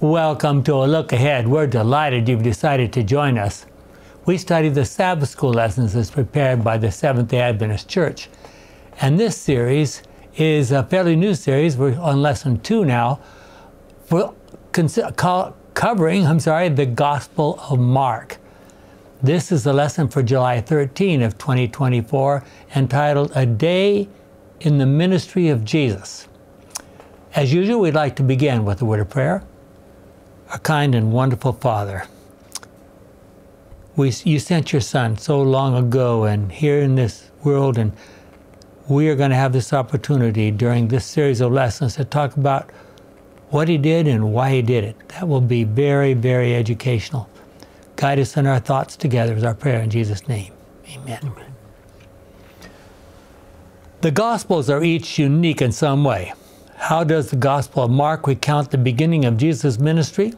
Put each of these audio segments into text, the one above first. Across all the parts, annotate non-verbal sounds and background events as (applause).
Welcome to a look ahead. We're delighted you've decided to join us. We study the Sabbath School lessons as prepared by the Seventh day Adventist Church. And this series is a fairly new series. We're on lesson two now. We're covering, I'm sorry, the Gospel of Mark. This is the lesson for July 13 of 2024 entitled A Day in the Ministry of Jesus. As usual, we'd like to begin with a word of prayer. Our kind and wonderful Father, we, you sent your Son so long ago, and here in this world, and we are going to have this opportunity during this series of lessons to talk about what He did and why He did it. That will be very, very educational. Guide us in our thoughts together is our prayer in Jesus' name. Amen. Amen. The Gospels are each unique in some way. How does the Gospel of Mark recount the beginning of Jesus' ministry?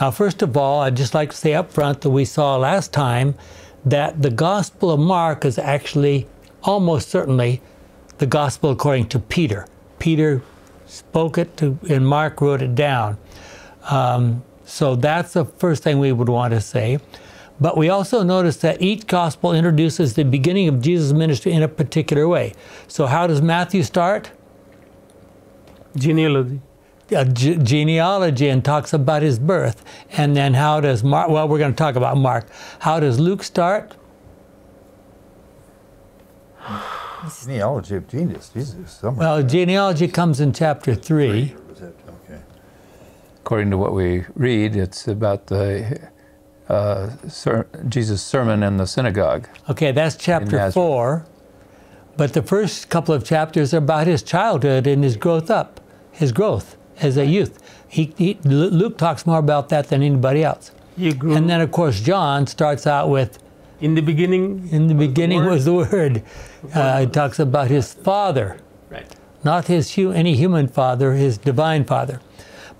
Now, first of all, I'd just like to say up front that we saw last time that the Gospel of Mark is actually almost certainly the Gospel according to Peter. Peter spoke it to, and Mark wrote it down. Um, so that's the first thing we would want to say. But we also notice that each gospel introduces the beginning of Jesus' ministry in a particular way. So, how does Matthew start? Genealogy. A genealogy and talks about his birth. And then how does Mark, well, we're going to talk about Mark. How does Luke start? (sighs) Genealogy of Jesus. Jesus somewhere. Well, genealogy comes in chapter 3. Okay. According to what we read, it's about the uh, ser Jesus' sermon in the synagogue. Okay, that's chapter 4. But the first couple of chapters are about his childhood and his growth up, his growth as a youth. He, he, Luke talks more about that than anybody else. And then, of course, John starts out with In the beginning. In the beginning was the Word. Uh, it talks about his Father. Right. Not his any human father, his divine Father.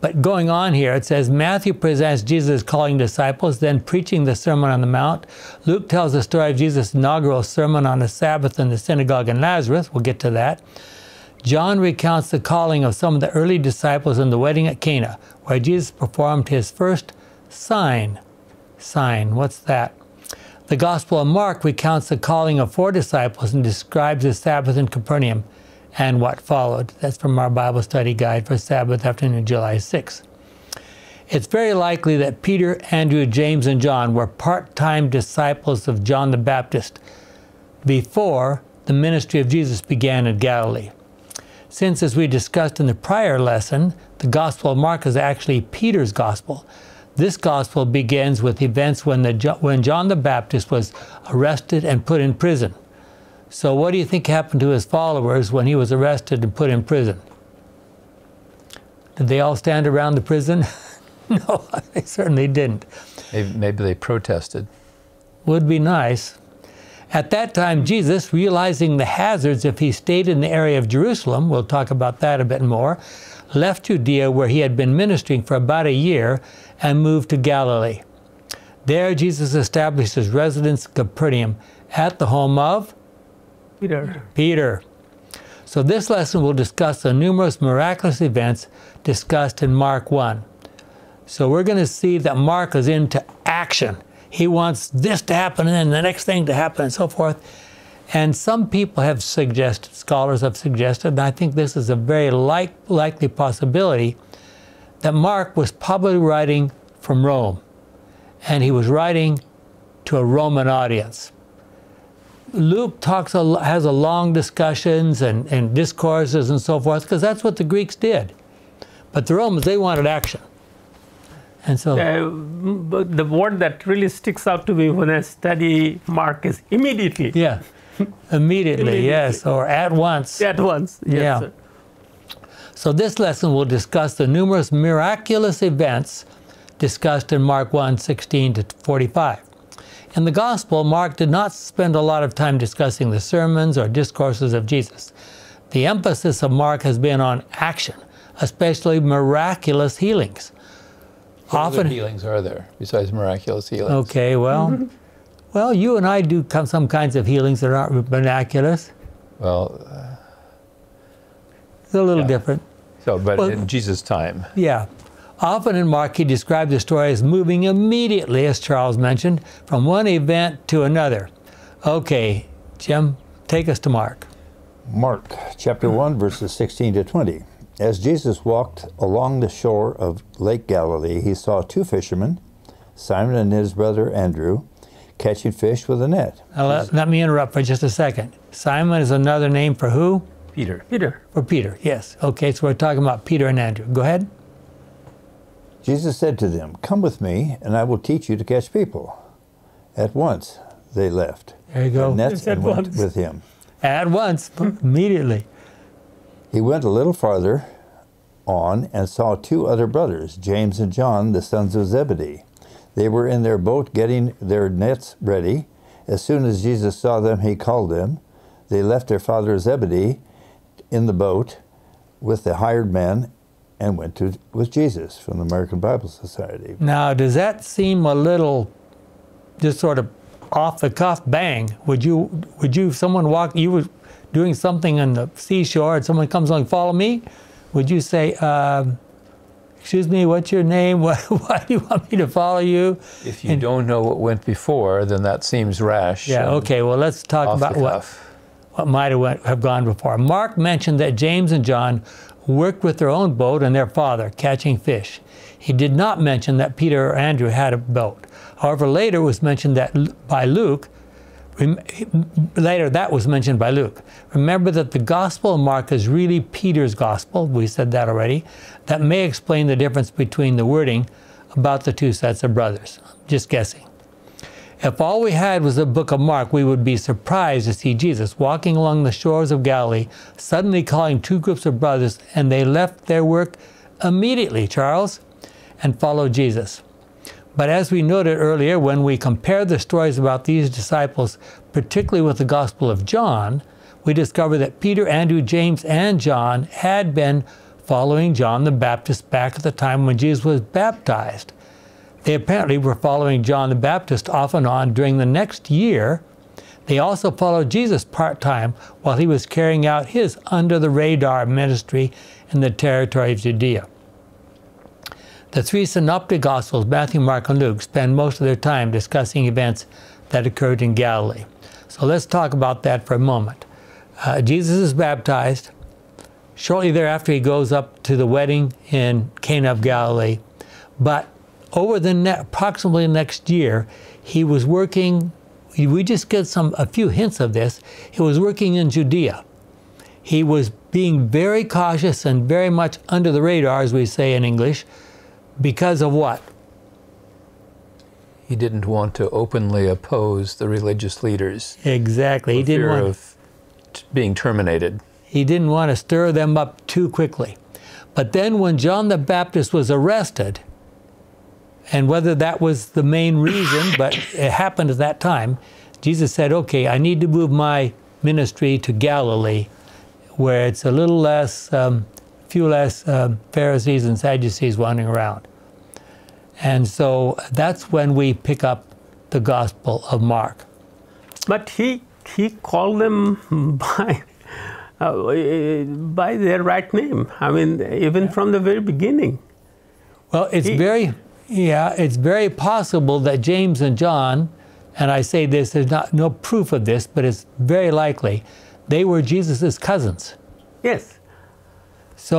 But going on here, it says Matthew presents Jesus calling disciples, then preaching the Sermon on the Mount. Luke tells the story of Jesus' inaugural sermon on the Sabbath in the synagogue in Nazareth. We'll get to that. John recounts the calling of some of the early disciples in the wedding at Cana, where Jesus performed his first sign. Sign, what's that? The Gospel of Mark recounts the calling of four disciples and describes the Sabbath in Capernaum and what followed. That's from our Bible study guide for Sabbath afternoon, July 6. It's very likely that Peter, Andrew, James, and John were part time disciples of John the Baptist before the ministry of Jesus began in Galilee. Since, as we discussed in the prior lesson, the Gospel of Mark is actually Peter's Gospel, this Gospel begins with events when, the, when John the Baptist was arrested and put in prison. So, what do you think happened to his followers when he was arrested and put in prison? Did they all stand around the prison? (laughs) no, (laughs) they certainly didn't. Maybe, maybe they protested. Would be nice. At that time, Jesus, realizing the hazards if he stayed in the area of Jerusalem, we'll talk about that a bit more, left Judea where he had been ministering for about a year and moved to Galilee. There, Jesus established his residence in Capernaum at the home of Peter. Peter. So this lesson will discuss the numerous miraculous events discussed in Mark 1. So we're going to see that Mark is into action. He wants this to happen and then the next thing to happen and so forth. And some people have suggested, scholars have suggested, and I think this is a very like, likely possibility, that Mark was probably writing from Rome. And he was writing to a Roman audience. Luke talks a, has a long discussions and, and discourses and so forth because that's what the Greeks did. But the Romans, they wanted action. And so. Uh, the word that really sticks out to me when I study Mark is immediately. Yeah. Immediately, immediately. yes, or at once. At once, yes. Yeah. Sir. So this lesson will discuss the numerous miraculous events discussed in Mark 1 16 to 45. In the Gospel, Mark did not spend a lot of time discussing the sermons or discourses of Jesus. The emphasis of Mark has been on action, especially miraculous healings. What Often healings are there besides miraculous healings? Okay, well, (laughs) well, you and I do come some kinds of healings that aren't miraculous. Well, uh, it's a little yeah. different. So, but well, in Jesus' time. Yeah. Often in Mark, he described the story as moving immediately, as Charles mentioned, from one event to another. Okay, Jim, take us to Mark. Mark chapter 1, verses 16 to 20. As Jesus walked along the shore of Lake Galilee, he saw two fishermen, Simon and his brother Andrew, catching fish with a net. Now, let, let me interrupt for just a second. Simon is another name for who? Peter. Peter. For Peter, yes. Okay, so we're talking about Peter and Andrew. Go ahead. Jesus said to them, Come with me, and I will teach you to catch people. At once they left There you their go. nets Yes, at and went once. with him. At once, (laughs) immediately. He went a little farther on and saw two other brothers, James and John, the sons of Zebedee. They were in their boat getting their nets ready. As soon as Jesus saw them, he called them. They left their father Zebedee in the boat with the hired men and went to with Jesus from the American Bible Society. Now, does that seem a little just sort of off the cuff bang? Would you, would you, someone walk, you were doing something on the seashore and someone comes along, follow me? Would you say, um, excuse me, what's your name? (laughs) Why, why do you want me to follow you? If you don't know what went before, then that seems rash. Yeah, okay, well, let's talk about what, what might have, went, have gone before. Mark mentioned that James and John worked with their own boat and their father, catching fish. He did not mention that Peter or Andrew had a boat. However, later it was mentioned that by Luke, later that was mentioned by Luke. Remember that the Gospel of Mark is really Peter's Gospel. We said that already. That may explain the difference between the wording about the two sets of brothers. Just guessing. If all we had was the book of Mark, we would be surprised to see Jesus walking along the shores of Galilee, suddenly calling two groups of brothers, and they left their work immediately, Charles, and followed Jesus. But as we noted earlier, when we compare the stories about these disciples, particularly with the Gospel of John, we discover that Peter, Andrew, James, and John had been following John the Baptist back at the time when Jesus was baptized. They apparently were following John the Baptist off and on during the next year. They also followed Jesus part time while he was carrying out his under the radar ministry in the territory of Judea. The three synoptic Gospels, Matthew, Mark, and Luke, spend most of their time discussing events that occurred in Galilee. So let's talk about that for a moment. Uh, Jesus is baptized. Shortly thereafter, he goes up to the wedding in Cana of Galilee. But over the ne- approximately next year, he was working. We we just get some a few hints of this. He was working in Judea. He was being very cautious and very much under the radar, as we say in English, because of what? He didn't want to openly oppose the religious leaders. Exactly. He didn't want. of t- being terminated. He didn't want to stir them up too quickly. But then when John the Baptist was arrested, and whether that was the main reason, (coughs) but it happened at that time, Jesus said, okay, I need to move my ministry to Galilee, where it's a little less, um, few less um, Pharisees and Sadducees wandering around. And so that's when we pick up the Gospel of Mark. But he he called them (laughs) by uh, by their right name. I mean, even from the very beginning. Well, it's He- very, yeah, it's very possible that James and John, and I say this, there's not no proof of this, but it's very likely, they were Jesus' cousins. Yes, So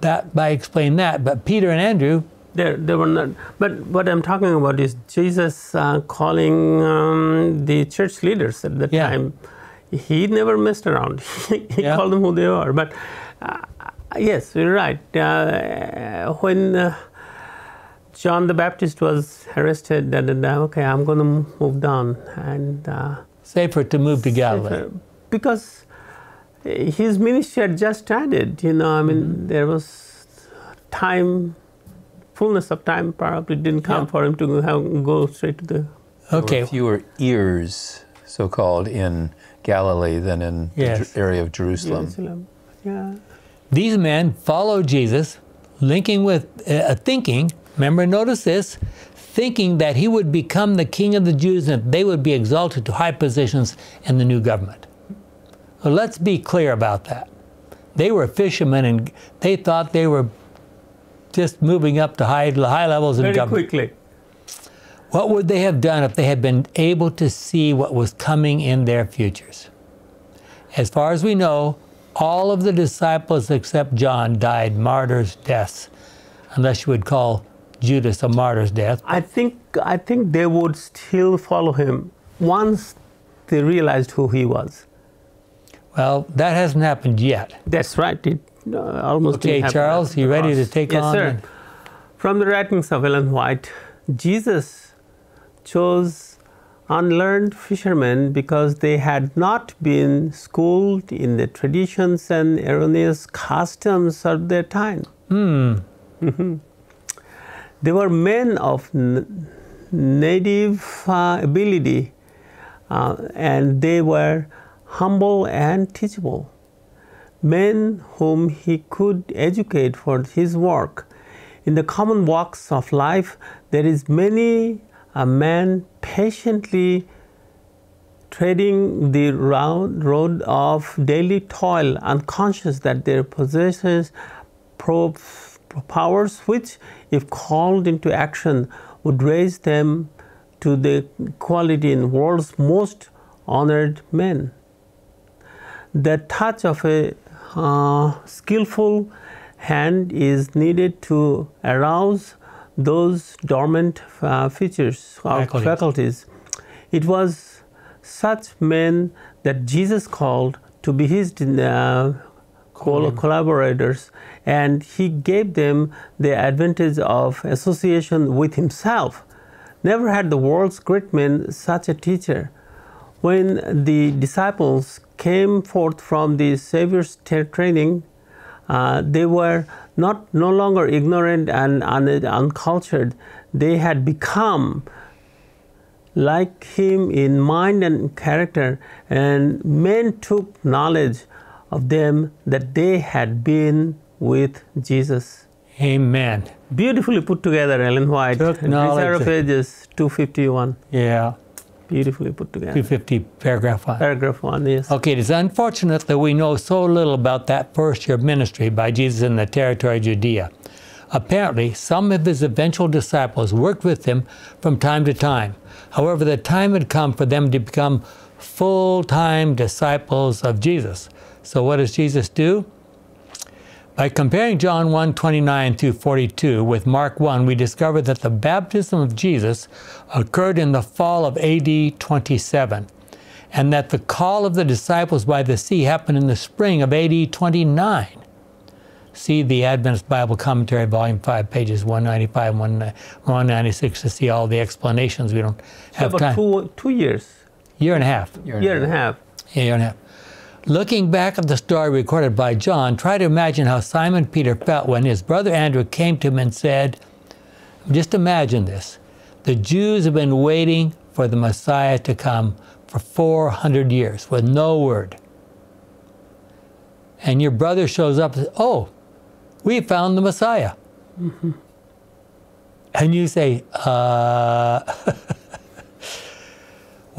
that by explain that, but Peter and Andrew, they they were not. But what I'm talking about is Jesus uh, calling um, the church leaders at the Yeah. time. He never messed around. (laughs) he Yeah. called them who they are. But uh, yes, you're right. Uh, when uh, John the Baptist was arrested, da, da, da, okay, I'm going to move down and. Uh, safer to move to Galilee. because his ministry had just started you know i mean Mm-hmm. there was time fullness of time probably didn't come Yeah. for him to have, go straight to the There Okay, were fewer ears, so called, in Galilee than in the Yes. Jer- area of Jerusalem. Jerusalem. yeah these men followed Jesus, linking with uh, thinking, remember, notice this, thinking that he would become the king of the Jews and that they would be exalted to high positions in the new government. Let's be clear about that. They were fishermen and they thought they were just moving up to high, high levels in Very government. quickly. What would they have done if they had been able to see what was coming in their futures? As far as we know, all of the disciples except John died martyrs' deaths, unless you would call Judas a martyr's death. I think I think they would still follow him once they realized who he was. Well, that hasn't happened yet. That's right. It uh, almost Okay, Charles, you ready to take yes, on Sir. From the writings of Ellen White, Jesus chose unlearned fishermen because they had not been schooled in the traditions and erroneous customs of their time. Hmm. They were men of n- native uh, ability uh, and they were humble and teachable. Men whom he could educate for his work. In the common walks of life, there is many a man patiently treading the road of daily toil, unconscious that their possesses powers which, if called into action, would raise them to the quality in the world's most honored men. The touch of a uh, skillful hand is needed to arouse those dormant uh, features or Faculties. faculties. It was such men that Jesus called to be his uh, col- collaborators, and he gave them the advantage of association with himself. Never had the world's great men such a teacher. When the disciples came forth from the Savior's tra- training, uh, they were not no longer ignorant and un- uncultured. They had become like him in mind and character, and men took knowledge of them that they had been with Jesus. Amen. Beautifully put together, Ellen White. Took knowledge. Desire of Ages 251. Yeah. Beautifully put together. 250 paragraph one. Paragraph 1, yes. Okay, it is unfortunate that we know so little about that first year of ministry by Jesus in the territory of Judea. Apparently, some of his eventual disciples worked with him from time to time. However, the time had come for them to become full time disciples of Jesus. So, what does Jesus do? By comparing John 1 29 through 42 with Mark 1, we discover that the baptism of Jesus occurred in the fall of AD 27, and that the call of the disciples by the sea happened in the spring of AD 29. See the Adventist Bible Commentary, Volume 5, pages 195 and 196 to see all the explanations. We don't have About time. two, two years, Year and a half. Year year and a half. Yeah, year and a half. Looking back at the story recorded by John, try to imagine how Simon Peter felt when his brother Andrew came to him and said, Just imagine this. The Jews have been waiting for the Messiah to come for 400 years with no word. And your brother shows up and says, Oh, we found the Messiah. And you say, uh, (laughs)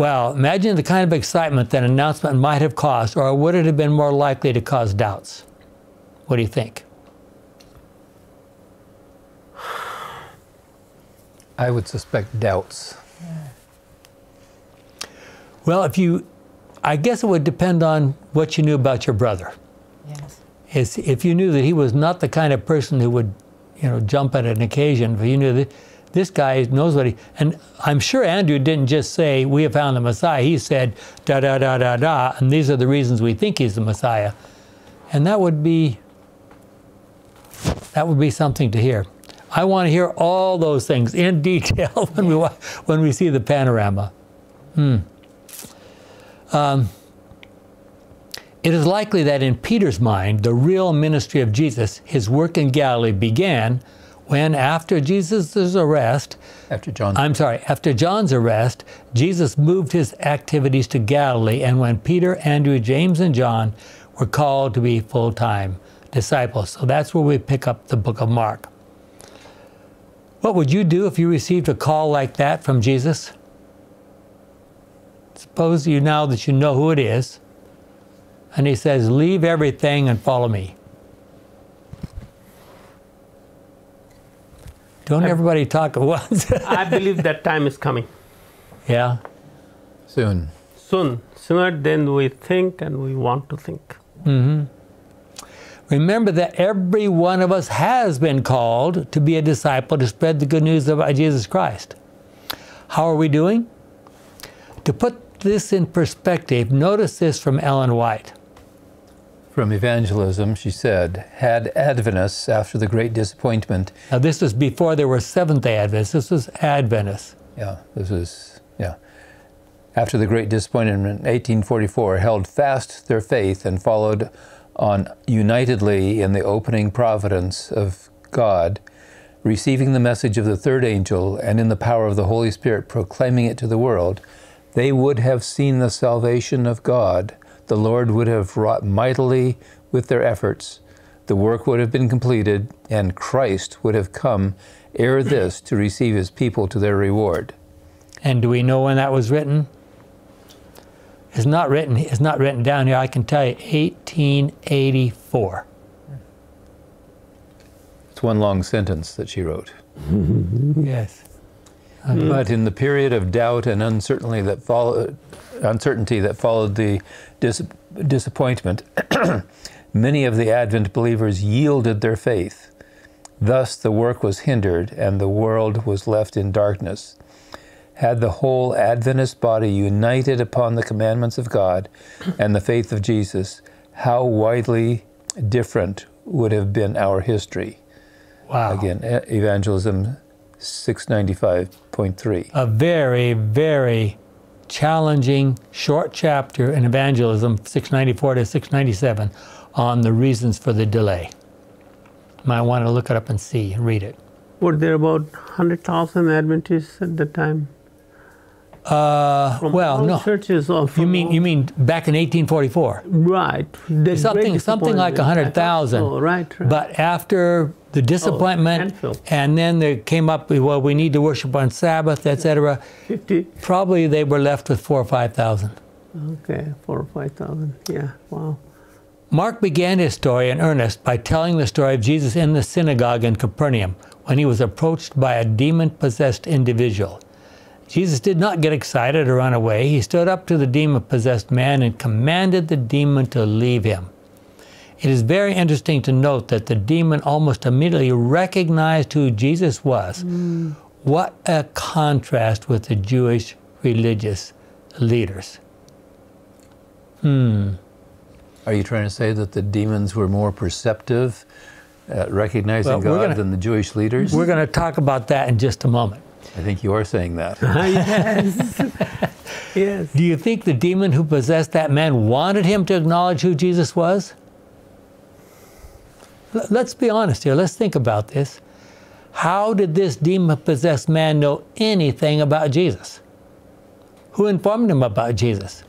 Well, imagine the kind of excitement that announcement might have caused, or would it have been more likely to cause doubts? What do you think? I would suspect doubts. Well, if you, I guess it would depend on what you knew about your brother. Yes. Is if you knew that he was not the kind of person who would, you know, jump at an occasion, but you knew that this guy knows what he, and I'm sure Andrew didn't just say, we have found the Messiah. He said, da da da da da, and these are the reasons we think he's the Messiah. And that would be, that would be something to hear. I want to hear all those things in (laughs) detail when we, when we see the panorama. Hmm. Um, it is likely that in Peter's mind, the real ministry of Jesus, his work in Galilee, began when, after Jesus' arrest, After John, I'm sorry, after John's arrest, Jesus moved his activities to Galilee, and when Peter, Andrew, James, and John were called to be full time disciples. So that's where we pick up the book of Mark. What would you do if you received a call like that from Jesus? Suppose you now that you know who it is, and he says, Leave everything and follow me. Don't everybody talk at (laughs) once. I believe that time is coming yeah. Soon. soon, sooner than we think and we want to think. Mm-hmm. Remember that every one of us has been called to be a disciple to spread the good news about Jesus Christ. How are we doing? To put this in perspective, notice this from Ellen White. From evangelism, she said, had Adventists, after the great disappointment, Now, this was before there were Seventh day Adventists, this was Adventists. yeah, this is, yeah. After the great disappointment in 1844, held fast their faith and followed on unitedly in the opening providence of God, receiving the message of the third angel and in the power of the Holy Spirit proclaiming it to the world, they would have seen the salvation of God. The Lord would have wrought mightily with their efforts. The work would have been completed, and Christ would have come ere this to receive his people to their reward. And do we know when that was written? It's not written. It's not written down here. I can tell you, 1884. It's one long sentence that she wrote. (laughs) Yes. But in the period of doubt and uncertainty that followed, uncertainty that followed the dis- disappointment, (clears throat) many of the Advent believers yielded their faith. Thus, the work was hindered, and the world was left in darkness. Had the whole Adventist body united upon the commandments of God and the faith of Jesus, how widely different would have been our history. Wow. Again, Evangelism 695.3. A very, very challenging short chapter in Evangelism 694 to 697 on the reasons for the delay. Might want to look it up and see and read it. Were there about 100,000 Adventists at the time? Uh, well, no. churches You mean you mean back in 1844? right? The Something something like disappointment. 100,000. so, right, right. But after the disappointment, handful. and then they came up with, well, we need to worship on Sabbath, etc. 50, Probably they were left with four or 5,000. okay, four or 5,000. Yeah, wow. Mark began his story in earnest by telling the story of Jesus in the synagogue in Capernaum when he was approached by a demon possessed individual. Jesus did not get excited or run away. He stood up to the demon possessed man and commanded the demon to leave him. It is very interesting to note that the demon almost immediately recognized who Jesus was. What a contrast with the Jewish religious leaders. Hmm. Are you trying to say that the demons were more perceptive at recognizing Well, God gonna- than the Jewish leaders? We're going to talk about that in just a moment. I think you are saying that. (laughs) yes. (laughs) yes. Do you think the demon who possessed that man wanted him to acknowledge who Jesus was? L- Let's be honest here. Let's think about this. How did this demon possessed man know anything about Jesus? Who informed him about Jesus?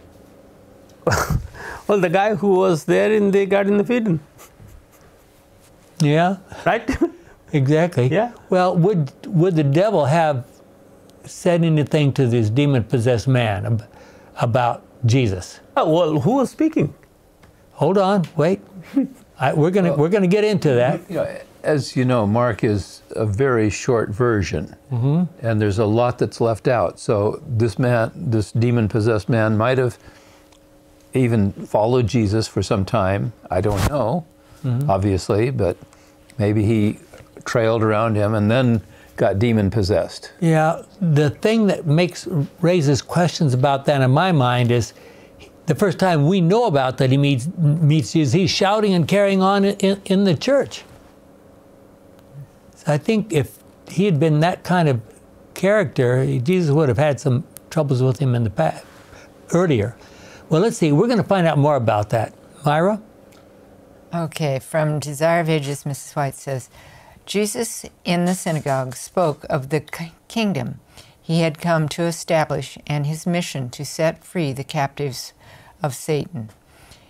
(laughs) Well, the guy who was there in the Garden of Eden, Yeah, right? Exactly. Yeah. Well, would would the devil have said anything to this demon possessed man ab- about Jesus? oh, well, who was speaking? Hold on, wait. I, we're gonna we're gonna get into that. You know, as you know, Mark is a very short version, mm-hmm. and there's a lot that's left out. So this man, this demon-possessed man, might have even followed Jesus for some time. I don't know, mm-hmm. obviously, but maybe he trailed around him and then got demon-possessed. Yeah, the thing that makes raises questions about that in my mind is the first time we know about that he meets meets Jesus, he's shouting and carrying on in, in the church. So I think if he had been that kind of character, Jesus would have had some troubles with him in the past earlier. Well, let's see. We're going to find out more about that. Myra. Okay, from Desire of Ages, Mrs. White says Jesus in the synagogue spoke of the kingdom he had come to establish and his mission to set free the captives of Satan.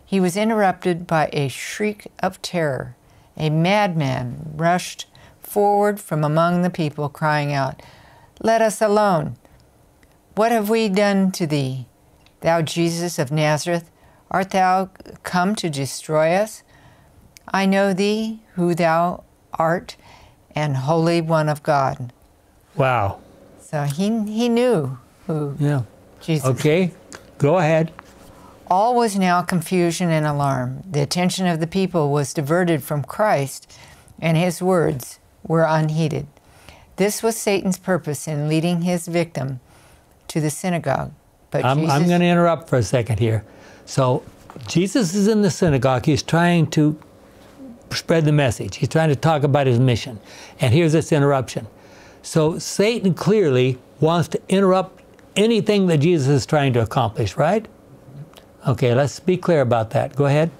He was interrupted by a shriek of terror. A madman rushed forward from among the people, crying out, Let us alone! What have we done to thee, thou Jesus of Nazareth? Art thou come to destroy us? I know thee, who thou art, and Holy One of God. Wow. So he, he knew who Yeah. Jesus Okay. Go ahead. All was now confusion and alarm. The attention of the people was diverted from Christ, and his words were unheeded. This was Satan's purpose in leading his victim to the synagogue. But I'm, I'm going to interrupt for a second here. So, Jesus is in the synagogue. He's trying to spread the message, he's trying to talk about his mission. And here's this interruption. So, Satan clearly wants to interrupt anything that Jesus is trying to accomplish, right? Okay, let's be clear about that. Go ahead.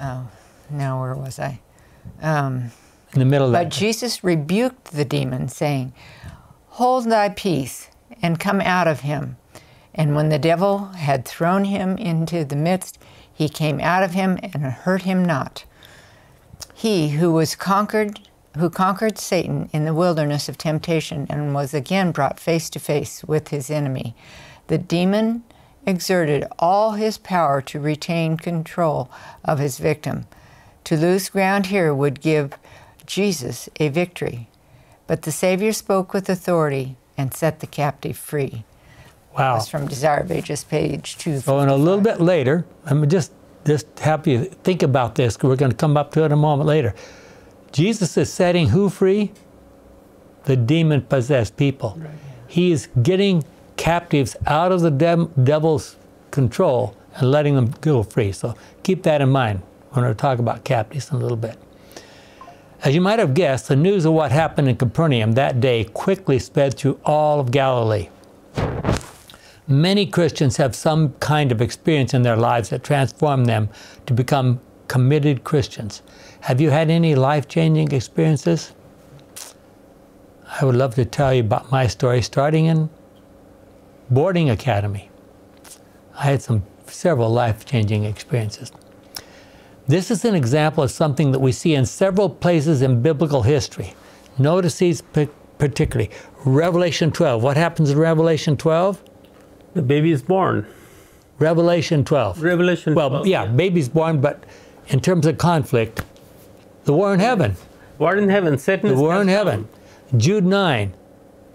oh, now where was I? Um, In the middle of but that. Jesus rebuked the demon, saying, Hold thy peace, and come out of him. And when the devil had thrown him into the midst, he came out of him and hurt him not. He who was conquered, who conquered Satan in the wilderness of temptation and was again brought face to face with his enemy, the demon exerted all his power to retain control of his victim. To lose ground here would give Jesus a victory. But the Savior spoke with authority and set the captive free. wow. That's from Desire of Ages, page two. So, and a little bit later, let me just just help you think about this. We're going to come up to it a moment later. Jesus is setting who free? The demon possessed people. He is getting captives out of the dem- devil's control and letting them go free. So keep that in mind when we talk about captives in a little bit. As you might have guessed, the news of what happened in Capernaum that day quickly spread through all of Galilee. Many Christians have some kind of experience in their lives that transform them to become committed Christians. Have you had any life changing experiences? I would love to tell you about my story starting in boarding academy. I had some several life changing experiences. This is an example of something that we see in several places in biblical history. Notice these particularly. Revelation 12. What happens in Revelation 12? The baby is born. Revelation 12. Revelation. Well, 12, yeah, baby's born, but in terms of conflict, the war in heaven. War in heaven. Satan. The is war in cast heaven. Jude 9.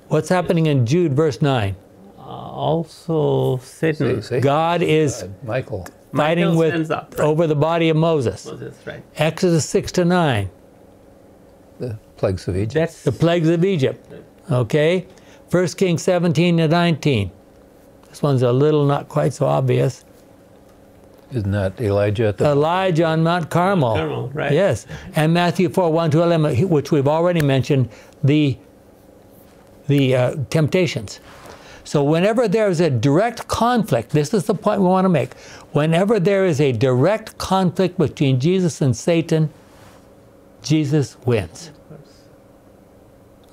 What's happening in Jude, verse 9? Uh, also, Satan. See, see? God is Uh, Michael. fighting Michael with up, right. over the body of Moses. Moses, right. Exodus 6 to 9. The plagues of Egypt. That's the plagues of Egypt. Okay? 1 Kings 17 to 19. This one's a little not quite so obvious. Isn't that Elijah at the Elijah on Mount Carmel. Carmel, right. Yes. And Matthew 4 1 to 11, which we've already mentioned, the, the uh, temptations. So, whenever there is a direct conflict, this is the point we want to make. Whenever there is a direct conflict between Jesus and Satan, Jesus wins.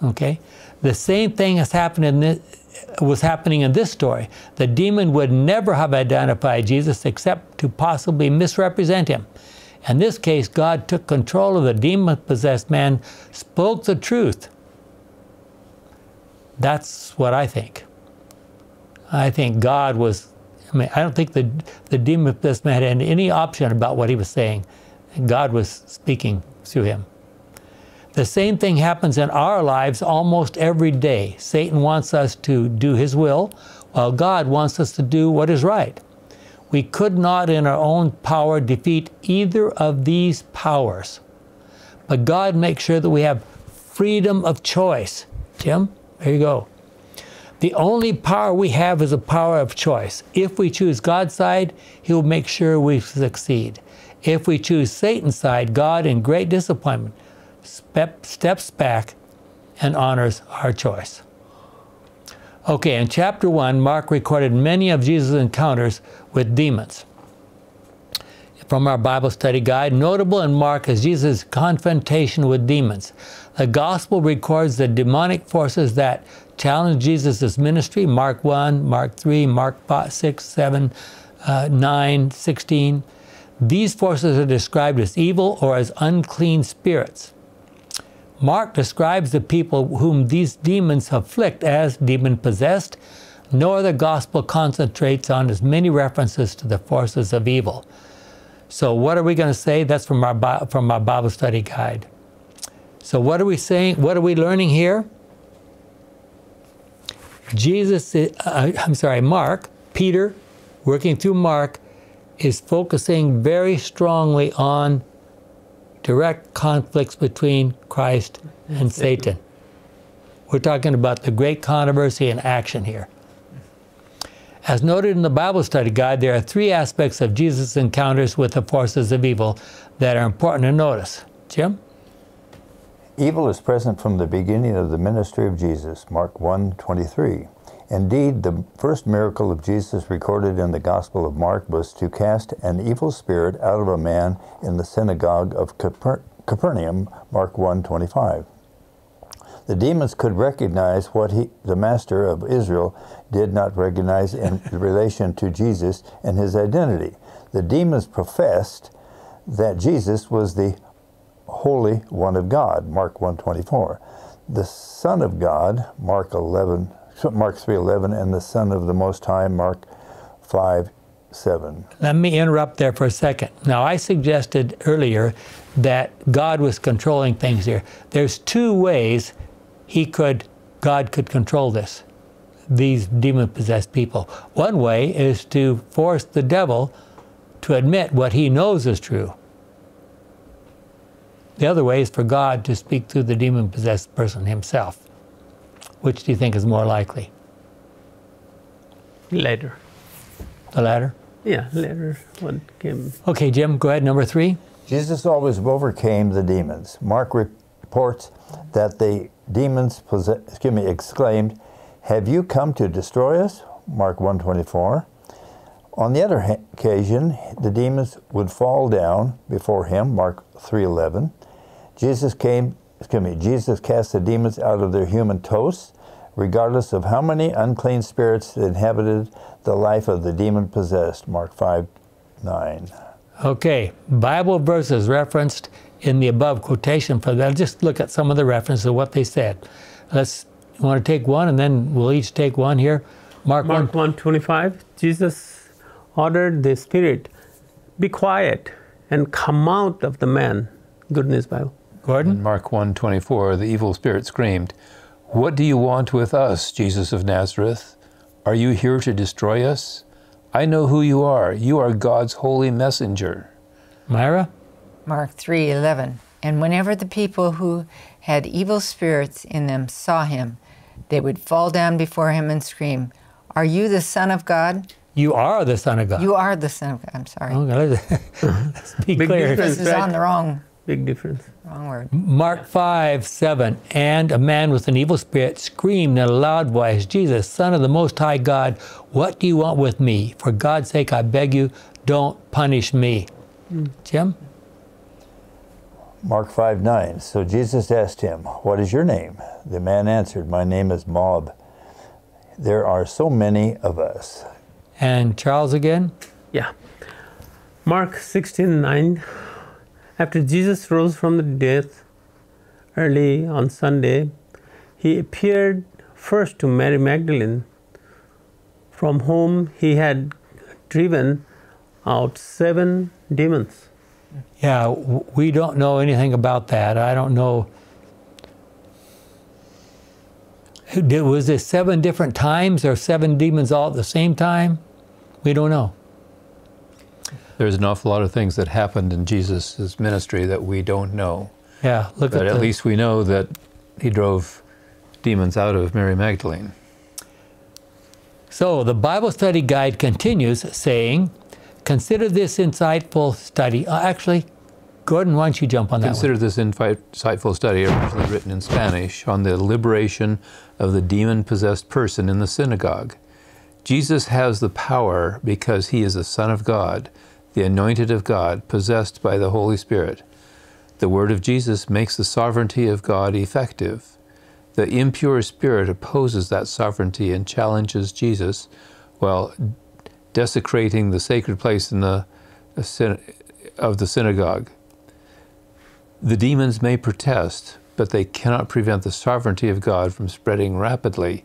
Okay? The same thing has happened in this, was happening in this story. The demon would never have identified Jesus except to possibly misrepresent him. In this case, God took control of the demon possessed man, spoke the truth. That's what I think. I think God was, I mean, I don't think the, the demon possessed man had any option about what he was saying. God was speaking through him. The same thing happens in our lives almost every day. Satan wants us to do his will, while God wants us to do what is right. We could not, in our own power, defeat either of these powers. But God makes sure that we have freedom of choice. Jim, there you go. The only power we have is a power of choice. If we choose God's side, He'll make sure we succeed. If we choose Satan's side, God, in great disappointment, step, steps back and honors our choice. Okay, in chapter 1, Mark recorded many of Jesus' encounters with demons. From our Bible study guide, notable in Mark is Jesus' confrontation with demons. The gospel records the demonic forces that challenged Jesus' ministry Mark 1, Mark 3, Mark 5, 6, 7, uh, 9, 16. These forces are described as evil or as unclean spirits. Mark describes the people whom these demons afflict as demon possessed. nor the gospel concentrates on as many references to the forces of evil. So, what are we going to say? That's from our, from our Bible study guide. So, what are we saying? What are we learning here? Jesus, uh, I'm sorry, Mark, Peter, working through Mark, is focusing very strongly on direct conflicts between Christ and Satan. We're talking about the great controversy in action here. As noted in the Bible study guide, there are three aspects of Jesus' encounters with the forces of evil that are important to notice. Jim? Evil is present from the beginning of the ministry of Jesus, Mark 1 23. Indeed, the first miracle of Jesus recorded in the Gospel of Mark was to cast an evil spirit out of a man in the synagogue of Caper- Capernaum, Mark 1:25. The demons could recognize what he, the master of Israel did not recognize in (laughs) relation to Jesus and his identity. The demons professed that Jesus was the Holy One of God, Mark 1:24, The Son of God, Mark 11, Mark 3:11, and the Son of the Most High, Mark 5 7. Let me interrupt there for a second. Now, I suggested earlier that God was controlling things here. There's two ways he could, God could control this, these demon possessed people. One way is to force the devil to admit what he knows is true. The other way is for God to speak through the demon possessed person himself. Which do you think is more likely? Later. The latter? Yeah, later. What came? Okay, Jim, go ahead. Number three. Jesus always overcame the demons. Mark reports that the demons excuse me, exclaimed, "Have you come to destroy us?" Mark 124. On the other occasion, the demons would fall down before him, Mark 3:11. Jesus came, excuse me, Jesus cast the demons out of their human toasts, regardless of how many unclean spirits inhabited the life of the demon possessed, Mark 5 9. Okay, Bible verses referenced in the above quotation for that. Just look at some of the references of what they said. Let's you want to take one and then we'll each take one here. Mark, Mark 1. 125. Jesus ordered the spirit, be quiet and come out of the man. Good News Bible. Gordon? In Mark 1:24, the evil spirit screamed, "What do you want with us, Jesus of Nazareth? Are you here to destroy us? I know who you are. You are God's holy messenger." Myra? Mark 3:11. And whenever the people who had evil spirits in them saw him, they would fall down before him and scream, "Are you the son of God?" You are the Son of God. You are the son of God. I'm sorry. Okay, let's, (laughs) let's be Big clear. difference. This is on the wrong Big difference. wrong word. Mark 5, 7. And a man with an evil spirit screamed in a loud voice, Jesus, Son of the Most High God, what do you want with me? For God's sake, I beg you, don't punish me. Hmm. Jim? Mark 5 9. So Jesus asked him, What is your name? The man answered, My name is Mob. There are so many of us. And Charles again? Yeah. Mark 16 9. After Jesus rose from the dead early on Sunday, he appeared first to Mary Magdalene, from whom he had driven out seven demons. Yeah, we don't know anything about that. I don't know. Was this seven different times or seven demons all at the same time? We don't know. There's an awful lot of things that happened in Jesus' ministry that we don't know. Yeah, look But at at the, least we know that he drove demons out of Mary Magdalene. So the Bible study guide continues saying, consider this insightful study. Uh, actually, Gordon, why don't you jump on that Consider one? this insightful study, originally written in Spanish, on the liberation of the demon possessed person in the synagogue. Jesus has the power because he is the Son of God, the anointed of God, possessed by the Holy Spirit. The word of Jesus makes the sovereignty of God effective. The impure spirit opposes that sovereignty and challenges Jesus while desecrating the sacred place in the, of the synagogue. The demons may protest, but they cannot prevent the sovereignty of God from spreading rapidly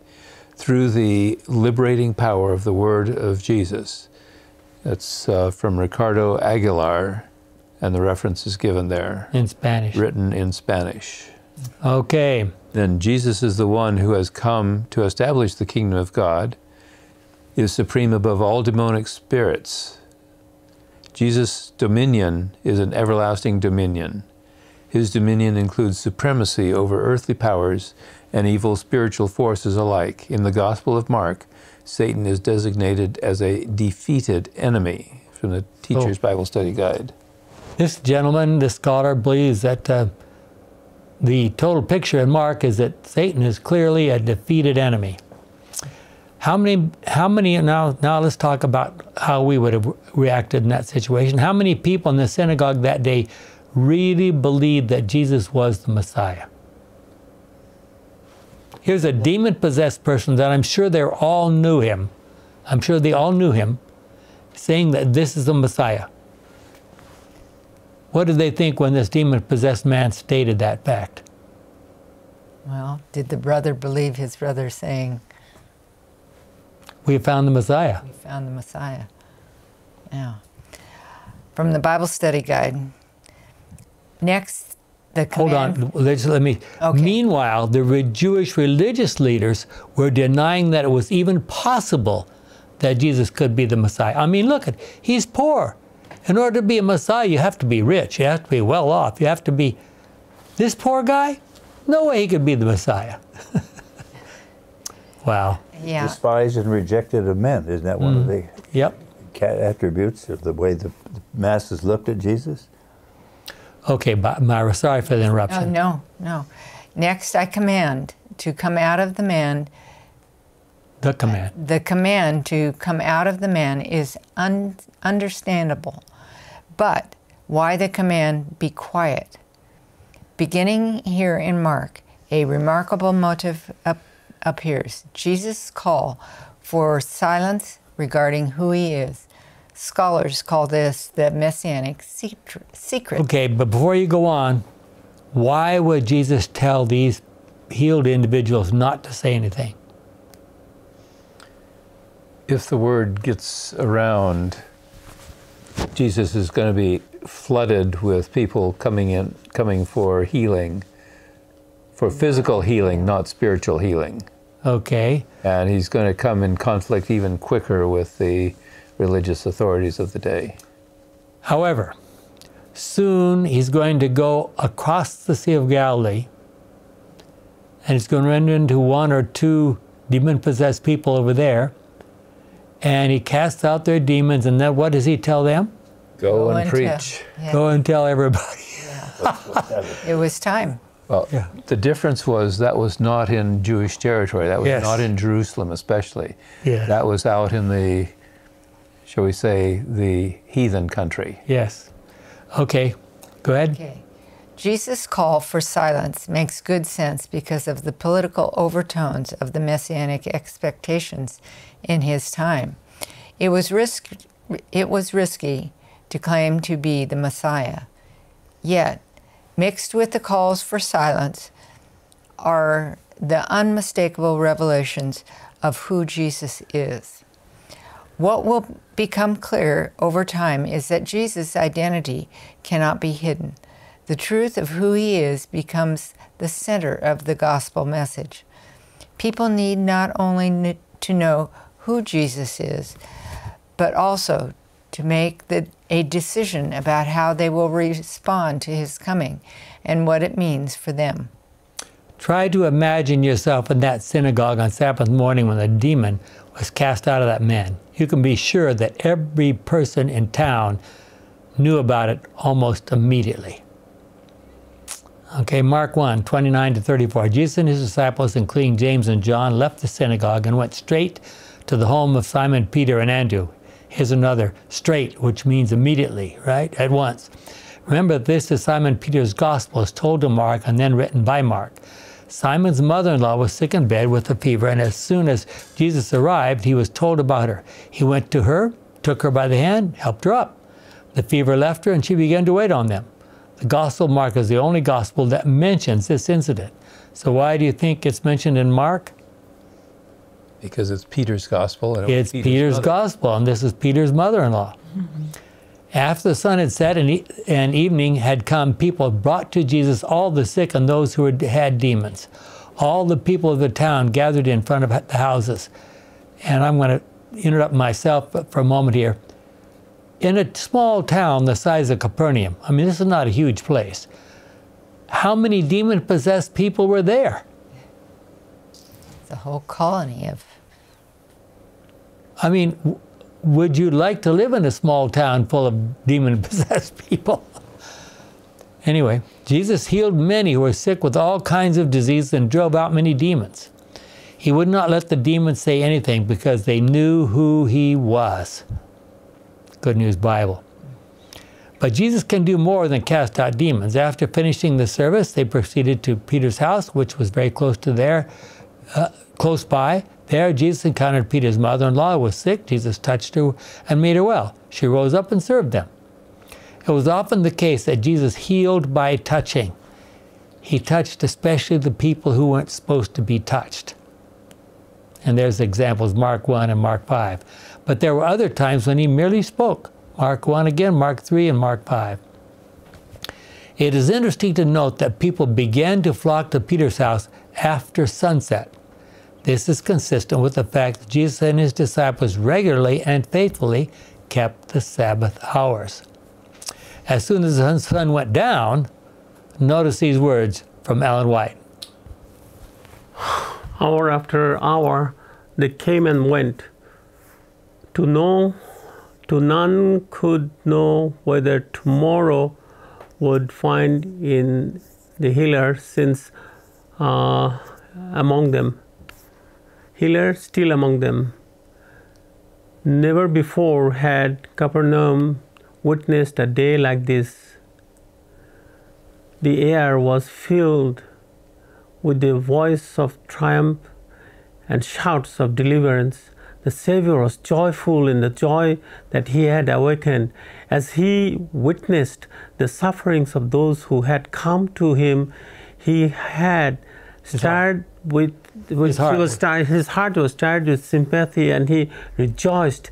through the liberating power of the word of Jesus. That's uh, from Ricardo Aguilar, and the reference is given there, In Spanish. written in Spanish. Okay. Then Jesus is the one who has come to establish the kingdom of God, is supreme above all demonic spirits. Jesus' dominion is an everlasting dominion. His dominion includes supremacy over earthly powers and evil spiritual forces alike. In the Gospel of Mark, Satan is designated as a defeated enemy from the Teacher's Bible Study Guide. This gentleman, this scholar, believes that uh, the total picture in Mark is that Satan is clearly a defeated enemy. How many, how many, now, now let's talk about how we would have reacted in that situation. How many people in the synagogue that day really believed that Jesus was the Messiah? Here's a demon possessed person that I'm sure they all knew him. I'm sure they all knew him, saying that this is the Messiah. What did they think when this demon possessed man stated that fact? Well, did the brother believe his brother saying, We have found the Messiah. We found the Messiah? Yeah. From the Bible study guide. Next, Hold command. on, let's, let me. Okay. Meanwhile, the re- Jewish religious leaders were denying that it was even possible that Jesus could be the Messiah. I mean, look at he's poor. In order to be a Messiah, you have to be rich. You have to be well off. You have to be. This poor guy, no way he could be the Messiah. (laughs) wow. Yeah. Despised and rejected of men. Isn't that one of mm. the Yep. attributes of the way the the masses looked at Jesus? Okay, Myra. Sorry for the Oh, interruption. no, no. Next, I command to come out of the man. The command. Uh, the command to come out of the man is un- understandable. But why the command be quiet? Beginning here in Mark, a remarkable motive ap- appears Jesus' call for silence regarding who he is. Scholars call this the messianic secret. secret. Okay, but before you go on, why would Jesus tell these healed individuals not to say anything? if the word gets around, Jesus is going to be flooded with people coming in, coming for healing, for physical healing, not spiritual healing. Okay, And he's going to come in conflict even quicker with the religious authorities of the day. However, soon he's going to go across the Sea of Galilee and he's going to run into one or two demon possessed people over there. And he casts out their demons, and then what does he tell them? Go, and and preach. tell. Yeah. Go and tell everybody. (laughs) It was time. Well, Yeah. the difference was that was not in Jewish territory. That was Yes. not in Jerusalem, especially. Yeah. That was out in the, shall we say, the heathen country. Yes. Okay, go ahead. Okay. Jesus' call for silence makes good sense because of the political overtones of the messianic expectations in his time. It was risk it was risky to claim to be the Messiah. Yet, mixed with the calls for silence are the unmistakable revelations of who Jesus is. What will become clear over time is that Jesus' identity cannot be hidden. The truth of who he is becomes the center of the gospel message. People need not only to know who Jesus is, but also to make the, a decision about how they will respond to his coming and what it means for them. Try to imagine yourself in that synagogue on Sabbath morning when the demon was cast out of that man. You can be sure that every person in town knew about it almost immediately. Okay, Mark 1 29 to 34. Jesus and his disciples, including James and John, left the synagogue and went straight to the home of Simon Peter and Andrew. Here's another straight, which means immediately, right? At once. Remember, this is Simon Peter's gospel, is told to Mark and then written by Mark. Simon's mother in law was sick in bed with a fever, and as soon as Jesus arrived, he was told about her. He went to her, took her by the hand, helped her up. The fever left her, and she began to wait on them. The Gospel of Mark is the only gospel that mentions this incident. So, why do you think it's mentioned in Mark? Because it's Peter's gospel. And it It's Peter's, mother. gospel, and this is Peter's mother in law. After the sun had set and, e- and evening had come, people brought to Jesus all the sick and those who had had demons. All the people of the town gathered in front of the houses. And I'm going to interrupt myself for a moment here. In a small town the size of Capernaum, I mean, this is not a huge place. How many demon possessed people were there? It's a whole colony of. I mean, would you like to live in a small town full of demon possessed people? (laughs) anyway, Jesus healed many who were sick with all kinds of diseases and drove out many demons. He would not let the demons say anything because they knew who he was. Good News Bible. But Jesus can do more than cast out demons. After finishing the service, they proceeded to Peter's house, which was very close to there, uh, close by. There, Jesus encountered Peter's mother-in-law who was sick. Jesus touched her and made her well. She rose up and served them. It was often the case that Jesus healed by touching. He touched especially the people who weren't supposed to be touched. And there's examples, Mark 1 and Mark 5. But there were other times when he merely spoke. Mark 1 again, Mark 3, and Mark 5. It is interesting to note that people began to flock to Peter's house after sunset. This is consistent with the fact that Jesus and his disciples regularly and faithfully kept the Sabbath hours. As soon as the sun went down, notice these words from Ellen White. (sighs) Hour after hour, they came and went. To know, to none could know whether tomorrow would find in the healer since uh, among them. Healer still among them. Never before had Capernaum witnessed a day like this. The air was filled with the voice of triumph and shouts of deliverance. The Savior was joyful in the joy that he had awakened as he witnessed the sufferings of those who had come to him. He had stirred with, with His heart. he was stirred, his heart was stirred with sympathy, and he rejoiced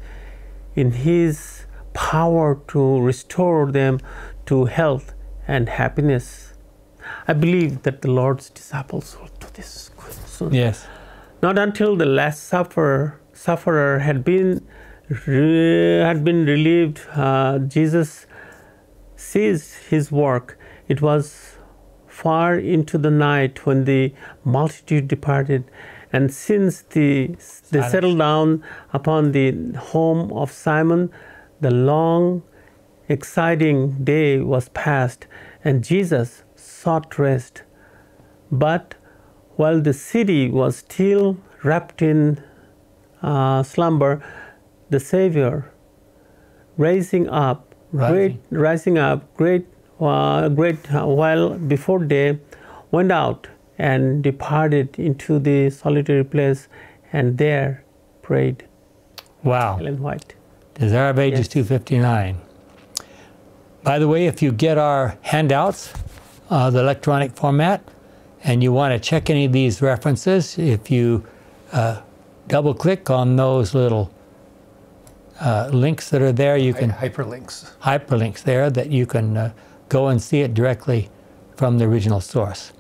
in his power to restore them to health and happiness. I believe that the Lord's disciples will do this soon. Yes. Not until the last sufferer, sufferer had been had been relieved, uh, Jesus ceased his work. It was far into the night when the multitude departed, and since the, they settled down upon the home of Simon, the long, exciting day was past, and Jesus sought rest. But while the city was still wrapped in uh, slumber, the Savior, raising up, great, rising up, great, uh, great uh, while before day, went out and departed into the solitary place, and there prayed. Wow. Ellen White. Desire of Ages Yes. 259. By the way, if you get our handouts, uh, the electronic format, and you want to check any of these references, if you uh, double click on those little uh, links that are there, you can Hyperlinks. hyperlinks there that you can uh, go and see it directly from the original source.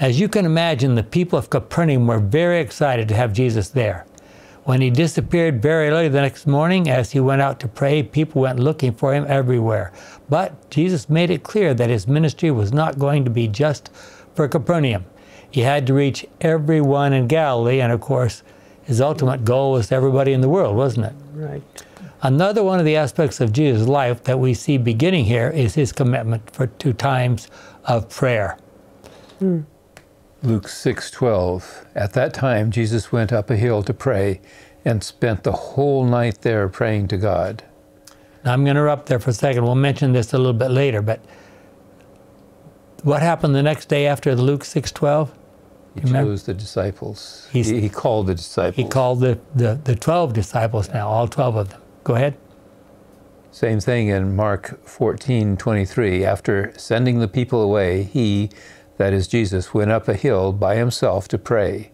As you can imagine, the people of Capernaum were very excited to have Jesus there. When he disappeared very early the next morning, as he went out to pray, people went looking for him everywhere. But Jesus made it clear that his ministry was not going to be just for Capernaum. He had to reach everyone in Galilee, and of course, his ultimate goal was everybody in the world, wasn't it? Right. Another one of the aspects of Jesus' life that we see beginning here is his commitment for two times of prayer. Luke 6:12. At that time Jesus went up a hill to pray and spent the whole night there praying to God. Now I'm going to interrupt there for a second. We'll mention this a little bit later, but what happened the next day after Luke 6:12? He Remember- chose the disciples. He's- he called the disciples. He called the, the, the 12 disciples now, all 12 of them. Go ahead. Same thing in Mark 14:23. After sending the people away, he, that is Jesus, went up a hill by himself to pray.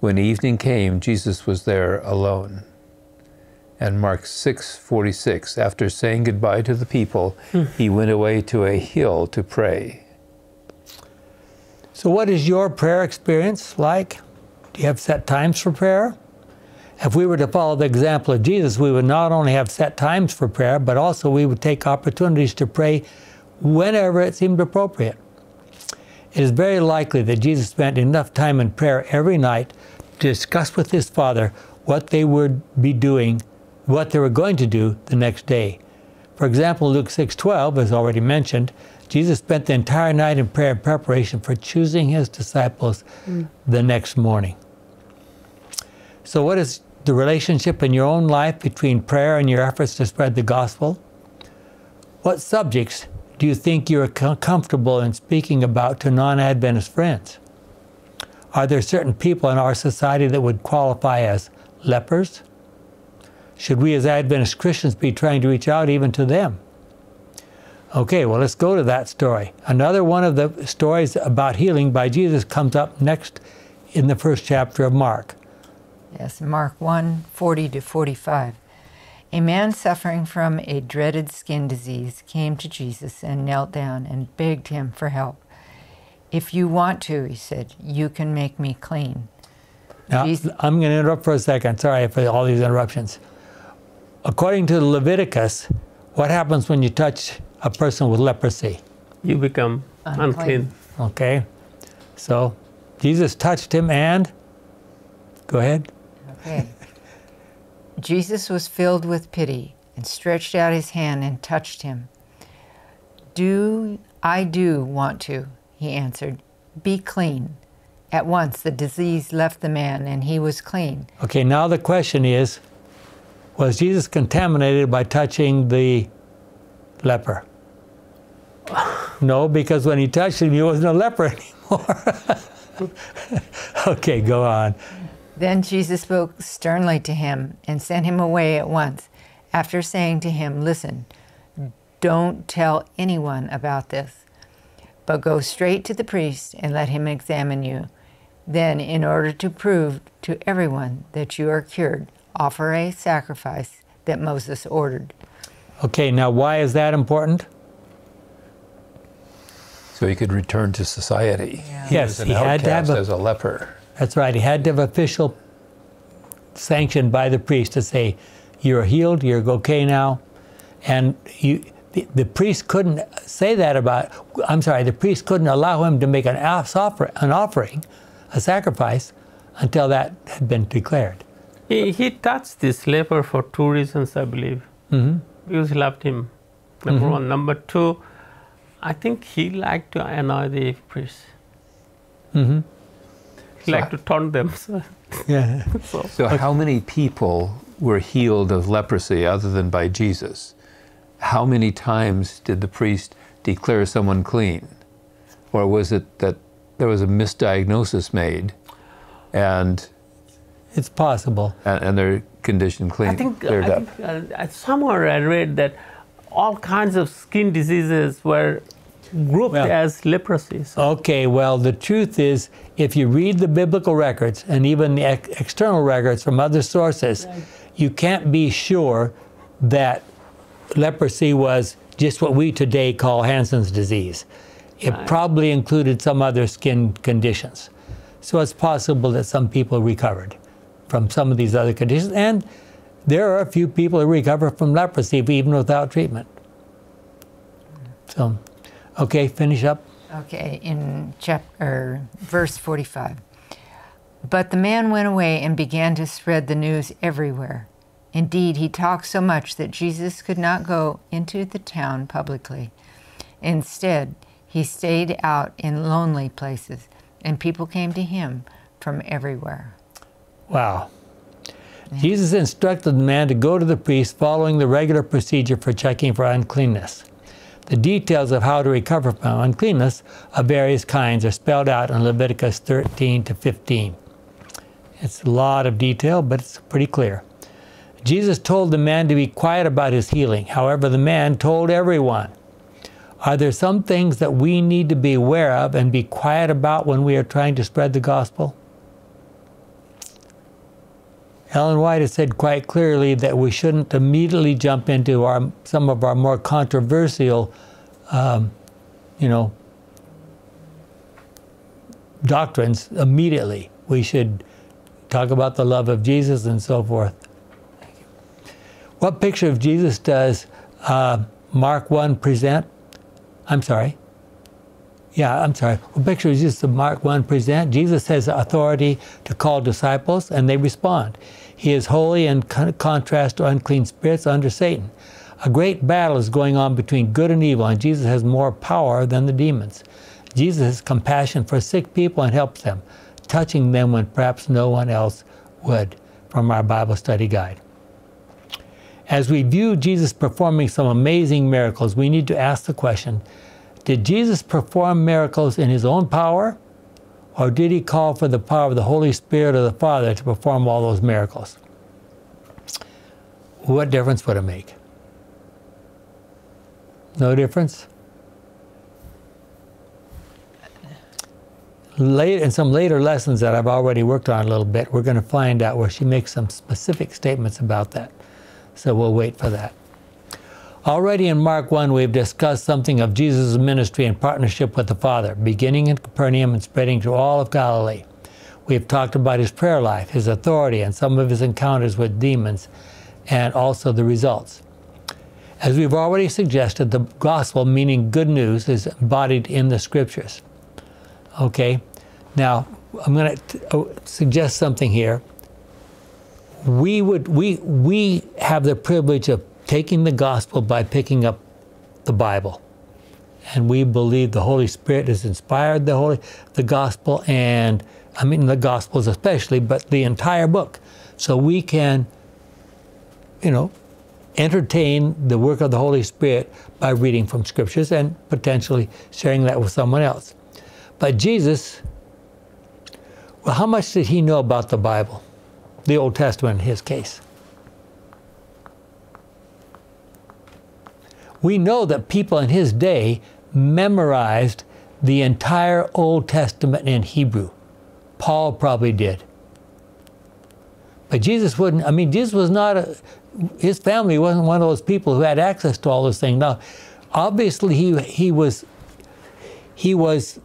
When evening came, Jesus was there alone. And Mark 6:46, after saying goodbye to the people, hmm. he went away to a hill to pray. So, what is your prayer experience like? Do you have set times for prayer? If we were to follow the example of Jesus, we would not only have set times for prayer, but also we would take opportunities to pray whenever it seemed appropriate. It is very likely that Jesus spent enough time in prayer every night to discuss with his Father what they would be doing, what they were going to do the next day. For example, Luke 6:12, as already mentioned, Jesus spent the entire night in prayer in preparation for choosing his disciples mm. the next morning. So, what is the relationship in your own life between prayer and your efforts to spread the gospel? What subjects do you think you're comfortable in speaking about to non Adventist friends? Are there certain people in our society that would qualify as lepers? Should we as Adventist Christians be trying to reach out even to them? Okay, well, let's go to that story. Another one of the stories about healing by Jesus comes up next in the first chapter of Mark. Yes, Mark 1 40 to 45. A man suffering from a dreaded skin disease came to Jesus and knelt down and begged him for help. If you want to, he said, you can make me clean. Now, Jesus- I'm going to interrupt for a second. Sorry for all these interruptions. According to Leviticus, what happens when you touch a person with leprosy? You become Unclean. unclean. Okay? So, Jesus touched him and. Go ahead. Okay. Jesus was filled with pity and stretched out his hand and touched him. Do I do want to, he answered. Be clean. At once the disease left the man and he was clean. Okay, now the question is was Jesus contaminated by touching the leper? (sighs) No, because when he touched him, he wasn't a leper (laughs) anymore. (laughs) okay, go on. Then Jesus spoke sternly to him and sent him away at once, after saying to him, Listen, don't tell anyone about this, but go straight to the priest and let him examine you. Then, in order to prove to everyone that you are cured, offer a sacrifice that Moses ordered. Okay, now why is that important? So he could return to society. He Yes, was an he had to have a- as a leper. That's right. He had to have official sanction by the priest to say, "You're healed. You're okay now," and you. The, the priest couldn't say that about. I'm sorry. The priest couldn't allow him to make an, offer, an offering, a sacrifice, until that had been declared. He, he touched this leper for two reasons, I believe. hmm Because he loved him, number one. Number two, I think he liked to annoy the priests. hmm He liked to taunt them. So, (laughs) Yeah. so So, how many people were healed of leprosy other than by Jesus? How many times did the priest declare someone clean? Or was it that there was a misdiagnosis made and, It's possible. and, and their condition clean, I think, cleared I up? think uh, somewhere I read that all kinds of skin diseases were grouped Well- as leprosy. So Okay, well, the truth is, if you read the biblical records and even the ex- external records from other sources, you can't be sure that leprosy was just what we today call Hansen's disease. It probably included some other skin conditions. So it's possible that some people recovered from some of these other conditions, and there are a few people who recover from leprosy even without treatment. So, okay, finish up. Okay, in chapter verse 45. But the man went away and began to spread the news everywhere. Indeed, he talked so much that Jesus could not go into the town publicly. Instead, he stayed out in lonely places, and people came to him from everywhere. Wow. Jesus instructed the man to go to the priest following the regular procedure for checking for uncleanness. The details of how to recover from uncleanness of various kinds are spelled out in Leviticus 13 to 15. It's a lot of detail, but it's pretty clear. Jesus told the man to be quiet about his healing. However, the man told everyone. Are there some things that we need to be aware of and be quiet about when we are trying to spread the gospel? Ellen White has said quite clearly that we shouldn't immediately jump into our, some of our more controversial, um, you know, doctrines immediately. We should talk about the love of Jesus and so forth. What picture of Jesus does uh, Mark 1 present? I'm sorry. Yeah, I'm sorry. What picture of Jesus does Mark 1 present? Jesus has authority to call disciples, and they respond. He is holy in contrast to unclean spirits under Satan. A great battle is going on between good and evil, and Jesus has more power than the demons. Jesus has compassion for sick people and helps them, touching them when perhaps no one else would, from our Bible study guide. As we view Jesus performing some amazing miracles, we need to ask the question Did Jesus perform miracles in his own power, or did he call for the power of the Holy Spirit or the Father to perform all those miracles? What difference would it make? No difference? Late, in some later lessons that I've already worked on a little bit, we're going to find out where she makes some specific statements about that. So we'll wait for that. Already in Mark 1, we've discussed something of Jesus' ministry in partnership with the Father, beginning in Capernaum and spreading to all of Galilee. We've talked about his prayer life, his authority, and some of his encounters with demons, and also the results. As we've already suggested, the gospel, meaning good news, is embodied in the scriptures. Okay, now I'm going to uh, suggest something here. We would we we have the privilege of taking the gospel by picking up the Bible, and we believe the Holy Spirit has inspired the holy the gospel, and I mean the gospels especially, but the entire book, so we can, you know, entertain the work of the Holy Spirit by reading from scriptures and potentially sharing that with someone else. But Jesus, well, how much did he know about the Bible, the Old Testament in his case? We know that people in his day memorized the entire Old Testament in Hebrew. Paul probably did. But Jesus wouldn't, I mean, Jesus was not a, his family wasn't one of those people who had access to all those things. Now, obviously, he, he was, he was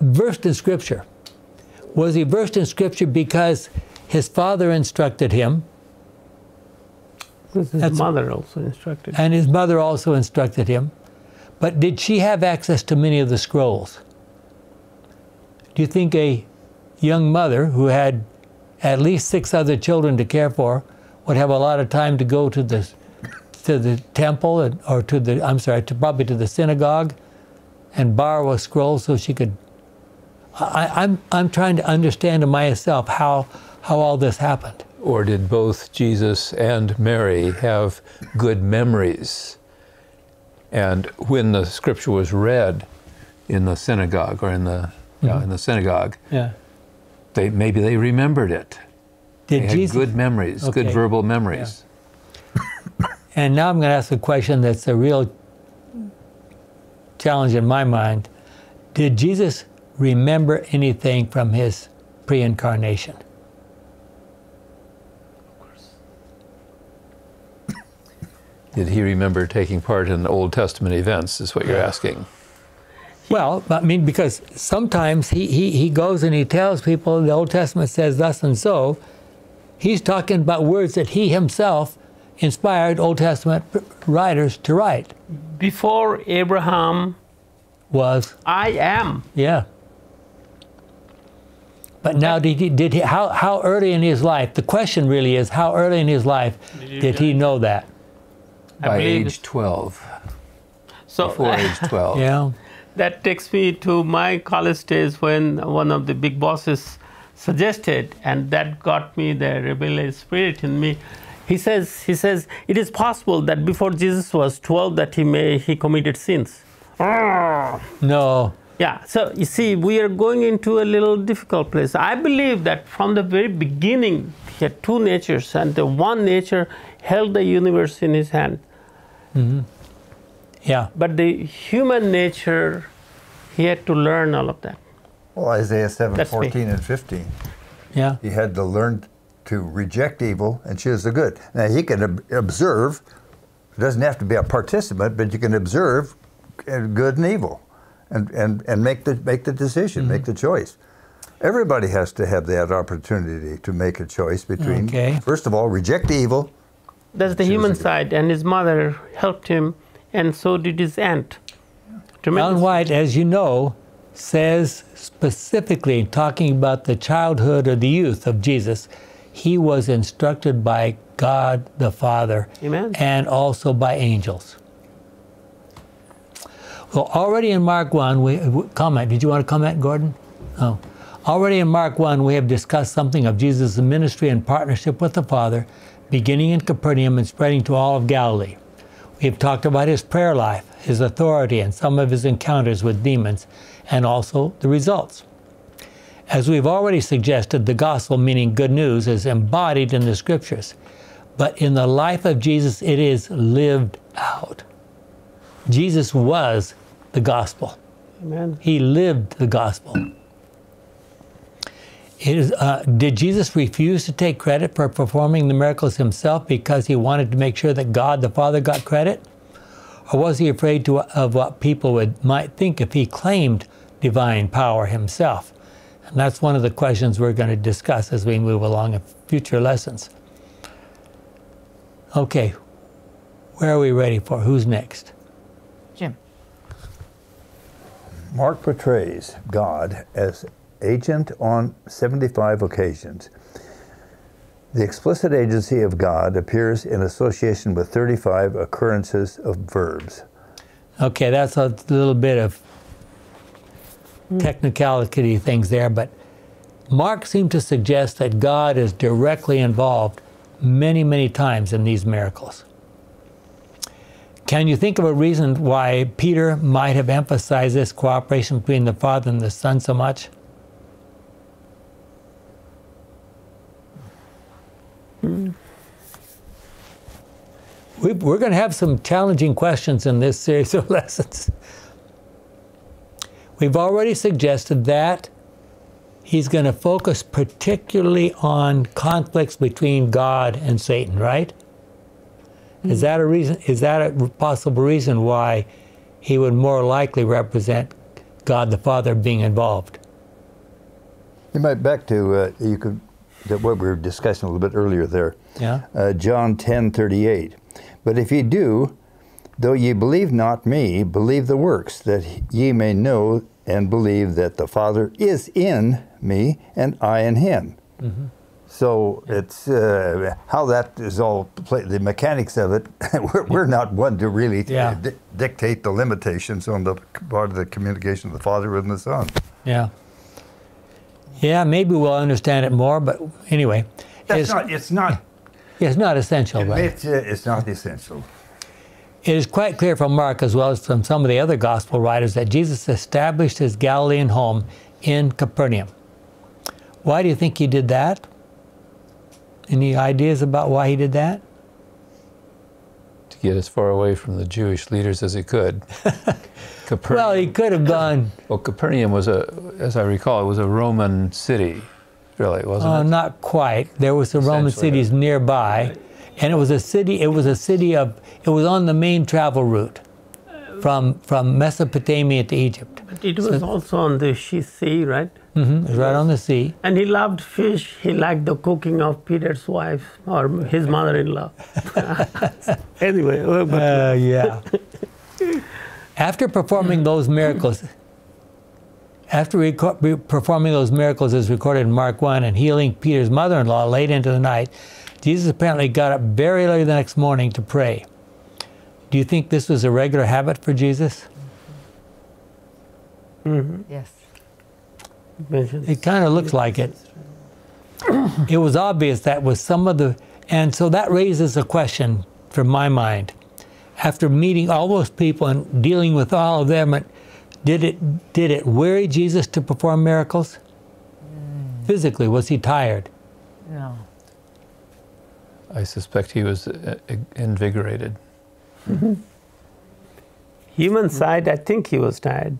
versed in Scripture. Was he versed in Scripture because his father instructed him? His That's- mother also instructed. And his mother also instructed him. But did she have access to many of the scrolls? Do you think a young mother who had at least six other children to care for would have a lot of time to go to the to the temple and, or to the I'm sorry, to probably to the synagogue and borrow a scroll so she could I, I'm I'm trying to understand to myself how how all this happened. Or did both Jesus and Mary have good memories? And when the scripture was read in the synagogue or in the yeah, mm-hmm. in the synagogue, Yeah. they maybe they remembered it. Did They had Jesus good memories, good verbal memories. And now I'm going to ask a question that's a real challenge in my mind. Did Jesus remember anything from his pre incarnation? Did he remember taking part in Old Testament events? Is what you're asking. Well, I mean, because sometimes he, he, he goes and he tells people the Old Testament says thus and so. He's talking about words that he himself inspired Old Testament writers to write. Before Abraham, Was, I am. yeah. But now, did he, did he, how, how early in his life, the question really is, how early in his life Did did he he know that? I By believe age 12. So Before (laughs) age 12. Yeah. that takes me to my college days when one of the big bosses suggested, and that got me the rebellious spirit in me. He says, he says, it is possible that before Jesus was 12, that he may he committed sins. (laughs) No. Yeah, so you see, we are going into a little difficult place. I believe that from the very beginning, he had two natures, and the one nature held the universe in his hand. Yeah. But the human nature, he had to learn all of that. Well, Isaiah 7 That's me. 14 and 15. Yeah. He had to learn to reject evil and choose the good. Now he can ob- observe. It doesn't have to be a participant, but you can observe uh, good and evil, and and, and make the make the decision, make the choice. Everybody has to have that opportunity to make a choice between. Okay. First of all, reject evil. That's the Choose human side, and his mother helped him, and so did his aunt. Ellen White, as you know, says specifically talking about the childhood or the youth of Jesus, he was instructed by God the Father Amen. and also by angels. Well, already in Mark 1, we comment. Did you want to comment, Gordon? Oh. Already in Mark 1, we have discussed something of Jesus' ministry and partnership with the Father, beginning in Capernaum and spreading to all of Galilee. We have talked about his prayer life, his authority, and some of his encounters with demons, and also the results. As we've already suggested, the gospel, meaning good news, is embodied in the scriptures. But in the life of Jesus, it is lived out. Jesus was the gospel. Amen. He lived the gospel. It is, uh, did Jesus refuse to take credit for performing the miracles himself because he wanted to make sure that God the Father got credit? Or was he afraid to, of what people would, might think if he claimed divine power himself? And that's one of the questions we're going to discuss as we move along in future lessons. Okay, where are we ready for? Who's next? Jim. Mark portrays God as agent on 75 occasions. The explicit agency of God appears in association with 35 occurrences of verbs. Okay, that's a little bit of technicality things there, but Mark seemed to suggest that God is directly involved many, many times in these miracles. Can you think of a reason why Peter might have emphasized this cooperation between the Father and the Son so much? We, we're going to have some challenging questions in this series of (laughs) lessons. We've already suggested that he's going to focus particularly on conflicts between God and Satan, right? Is that a reason? Is that a possible reason why he would more likely represent God the Father being involved? You might back to uh, you could that what we were discussing a little bit earlier there. Yeah. Uh, John 10:38. But if ye do, though ye believe not me, believe the works, that ye may know and believe that the Father is in me and I in him. So it's uh, how that is all play, the mechanics of it. (laughs) we're, we're not one to really Yeah. di- dictate the limitations on the part of the communication of the Father and the Son. Yeah. Yeah, maybe we'll understand it more, but anyway, That's it's, not. It's not. (laughs) it's not essential, right? It's, uh, it's not essential. It is quite clear from Mark, as well as from some of the other gospel writers, that Jesus established his Galilean home in Capernaum. Why do you think he did that? Any ideas about why he did that? to get as far away from the Jewish leaders as he could. (laughs) Capernaum, Well, he could have gone, well, Capernaum was a, as I recall, it was a Roman city, really, wasn't uh, it? not quite. There was some Roman Essentially. cities nearby, and it was a city. It was a city of. It was on the main travel route from from Mesopotamia to Egypt. But it was also on the She- sea, right? Mm -hmm, It was right on the sea. And he loved fish. He liked the cooking of Peter's wife or his mother-in-law. (laughs) anyway, uh, but Uh, yeah. (laughs) After performing mm-hmm. those miracles, after reco- re- performing those miracles as recorded in Mark 1 and healing Peter's mother in law late into the night, Jesus apparently got up very early the next morning to pray. Do you think this was a regular habit for Jesus? Mm-hmm. Yes. It kind of looks like it. It was obvious that was some of the, and so that raises a question from my mind. After meeting all those people and dealing with all of them, it- did it did it weary Jesus to perform miracles? Physically, was he tired? No. I suspect he was uh, uh, invigorated. (laughs) human side, I think he was tired.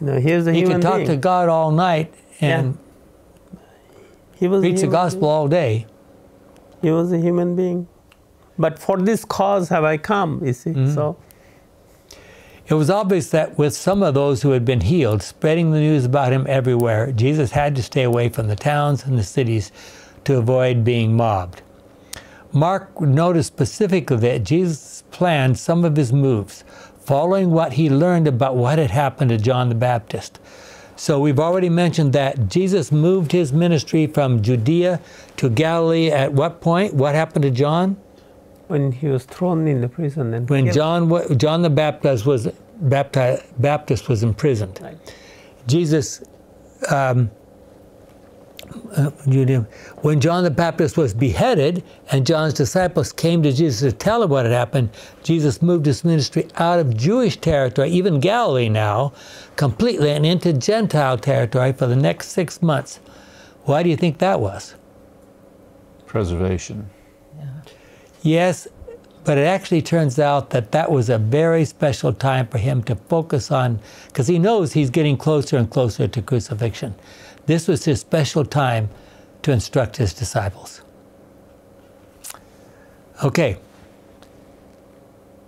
You know, here's a He human could talk being. to God all night and he was a preach the human gospel all day. He was a human being. But for this cause have I come, you see. Mm-hmm. So It was obvious that with some of those who had been healed, spreading the news about him everywhere, Jesus had to stay away from the towns and the cities to avoid being mobbed. Mark noticed specifically that Jesus planned some of his moves, following what he learned about what had happened to John the Baptist. So we've already mentioned that Jesus moved his ministry from Judea to Galilee at what point? What happened to John? When he was thrown in the prison and When. John John the Baptist was baptized, Baptist was imprisoned. Right. Jesus, um, uh, when John the Baptist was beheaded and John's disciples came to Jesus to tell him what had happened, Jesus moved his ministry out of Jewish territory, even Galilee now, completely and into Gentile territory for the next six months. Why do you think that was? Preservation. Yes, but it actually turns out that that was a very special time for him to focus on, because he knows he's getting closer and closer to crucifixion. This was his special time to instruct his disciples. Okay.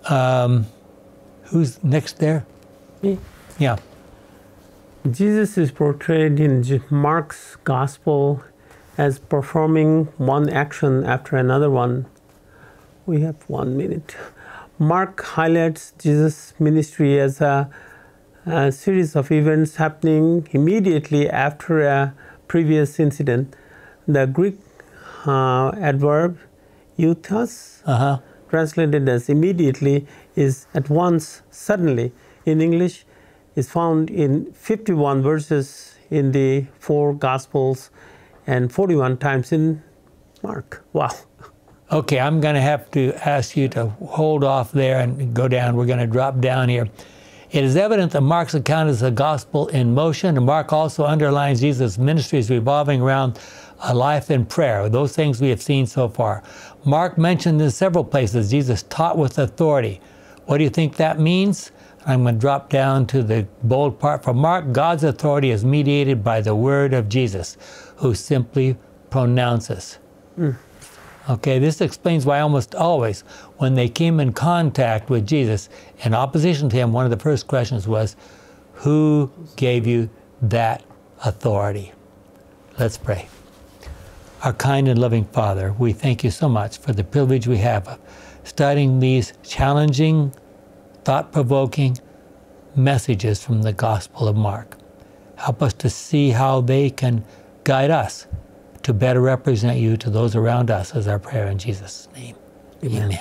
Um, who's next there? Me. Yeah. Jesus is portrayed in Mark's gospel as performing one action after another one. We have one minute. Mark highlights Jesus' ministry as a, a series of events happening immediately after a previous incident. The Greek uh, adverb euthos, Uh huh. translated as immediately, is at once, suddenly. In English, is found in 51 verses in the four Gospels and 41 times in Mark. Wow. Okay, I'm going to have to ask you to hold off there and go down. We're going to drop down here. It is evident that Mark's account is a gospel in motion, Mark also underlines Jesus' ministries revolving around a life in prayer, those things we have seen so far. Mark mentioned in several places Jesus taught with authority. What do you think that means? I'm going to drop down to the bold part. For Mark, God's authority is mediated by the word of Jesus, who simply pronounces. Hmm. Okay, this explains why almost always, when they came in contact with Jesus in opposition to him, one of the first questions was, Who gave you that authority? Let's pray. Our kind and loving Father, we thank you so much for the privilege we have of studying these challenging, thought provoking messages from the Gospel of Mark. Help us to see how they can guide us to better represent you to those around us, as our prayer in Jesus' name. Amen.